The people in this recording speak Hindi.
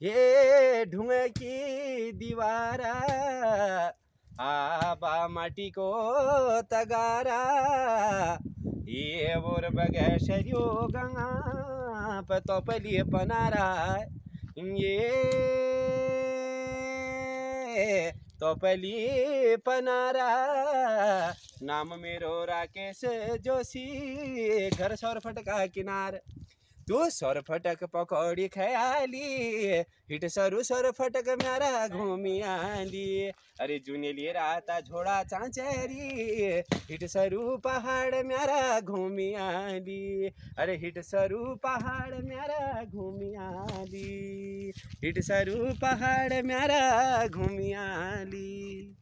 ये ढूँगे की दीवारा, आबा माटी को तगारा। ये बोर बगे शरियो गंगा पतोपली पनारा। ये तोपली पनारा। नाम मेरो राकेश जोशी, घर सौर फटका किनार। तू सरफटक पकौड़ी खयाली, हिट सरू सरफटक म्यारा घूमी आली। अरे जुनेली राता झोड़ा चांचरी, हिट सरू पहाड़ म्यारा आली। अरे हिट सरू पहाड़ म्यारा आली, हिट सरू पहाड़ म्यारा घूमी आली।